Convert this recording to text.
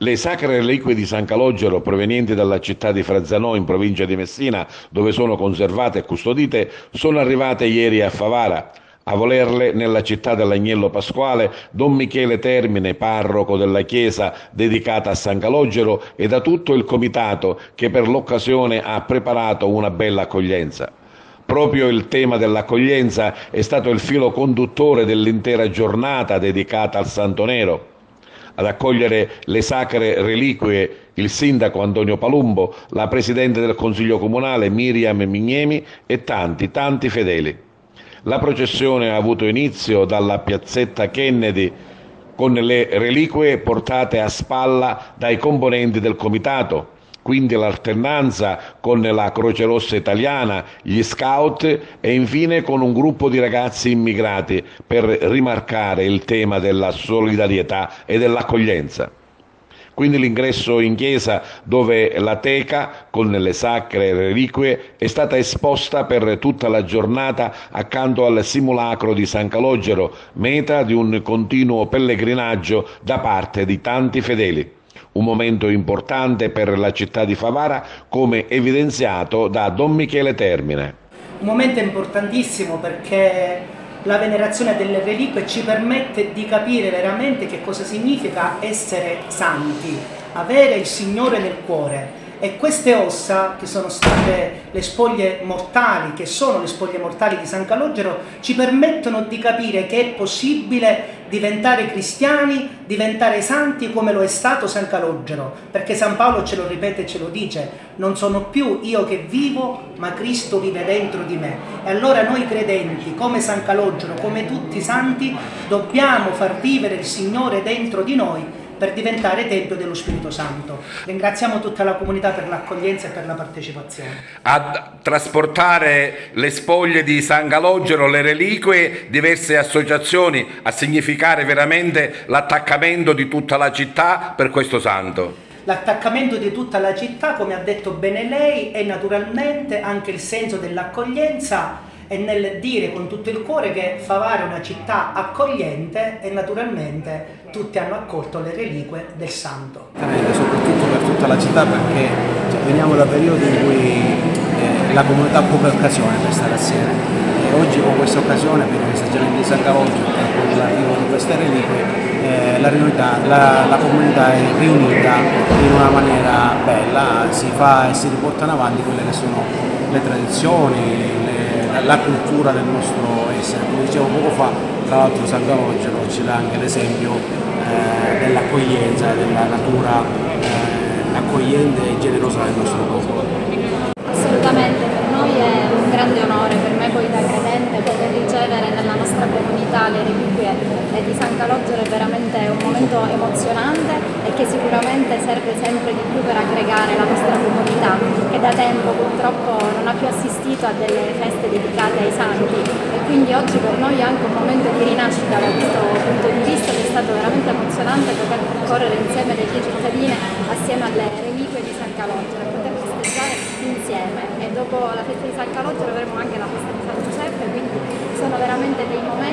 Le sacre reliquie di San Calogero provenienti dalla città di Frazzanò in provincia di Messina, dove sono conservate e custodite, sono arrivate ieri a Favara. A volerle nella città dell'Agnello Pasquale, Don Michele Termine, parroco della chiesa dedicata a San Calogero e da tutto il comitato che per l'occasione ha preparato una bella accoglienza. Proprio il tema dell'accoglienza è stato il filo conduttore dell'intera giornata dedicata al Santo Nero ad accogliere le sacre reliquie il sindaco Antonio Palumbo, la presidente del Consiglio Comunale Miriam Mignemi e tanti, tanti fedeli. La processione ha avuto inizio dalla piazzetta Kennedy con le reliquie portate a spalla dai componenti del comitato quindi l'alternanza con la Croce Rossa italiana, gli scout e infine con un gruppo di ragazzi immigrati per rimarcare il tema della solidarietà e dell'accoglienza. Quindi l'ingresso in chiesa dove la teca con le sacre reliquie è stata esposta per tutta la giornata accanto al simulacro di San Calogero, meta di un continuo pellegrinaggio da parte di tanti fedeli un momento importante per la città di Favara come evidenziato da Don Michele Termine. Un momento importantissimo perché la venerazione delle reliquie ci permette di capire veramente che cosa significa essere santi, avere il Signore nel cuore e queste ossa, che sono state le spoglie mortali, che sono le spoglie mortali di San Calogero, ci permettono di capire che è possibile diventare cristiani, diventare santi come lo è stato San Calogero, perché San Paolo ce lo ripete e ce lo dice, non sono più io che vivo, ma Cristo vive dentro di me. E allora noi credenti, come San Calogero, come tutti i santi, dobbiamo far vivere il Signore dentro di noi per diventare Tempio dello Spirito Santo. Ringraziamo tutta la comunità per l'accoglienza e per la partecipazione. A trasportare le spoglie di San Calogero, le reliquie, diverse associazioni, a significare veramente l'attaccamento di tutta la città per questo santo. L'attaccamento di tutta la città, come ha detto bene lei, è naturalmente anche il senso dell'accoglienza e nel dire con tutto il cuore che Favara è una città accogliente e naturalmente tutti hanno accolto le reliquie del santo. Soprattutto per tutta la città perché cioè, veniamo da periodi in cui eh, la comunità ha poca occasione per stare assieme e oggi con questa occasione per i festeggiamenti di San Calogero e con l'arrivo di queste reliquie eh, la, riunità, la, la, comunità è riunita in una maniera bella, si fa e si riportano avanti quelle che sono le tradizioni, la cultura del nostro essere. Come dicevo poco fa, tra l'altro San Calogero ci dà anche l'esempio eh, dell'accoglienza e della natura eh, accogliente e generosa del nostro popolo. Assolutamente, per noi è un grande onore, per me poi da credente, poter ricevere nella nostra comunità le reliquie di San Calogero è veramente un momento emozionante e che sicuramente serve sempre di più per aggregare la nostra comunità che da tempo purtroppo non ha più assistito a delle feste dedicate ai santi. E quindi oggi per noi è anche un momento di rinascita da questo punto di vista che è stato veramente emozionante poter correre insieme le dieci cittadine assieme alle reliquie di San Calogero e poter festeggiare insieme. E dopo la festa di San Calogero avremo anche la festa di San Giuseppe quindi sono veramente dei momenti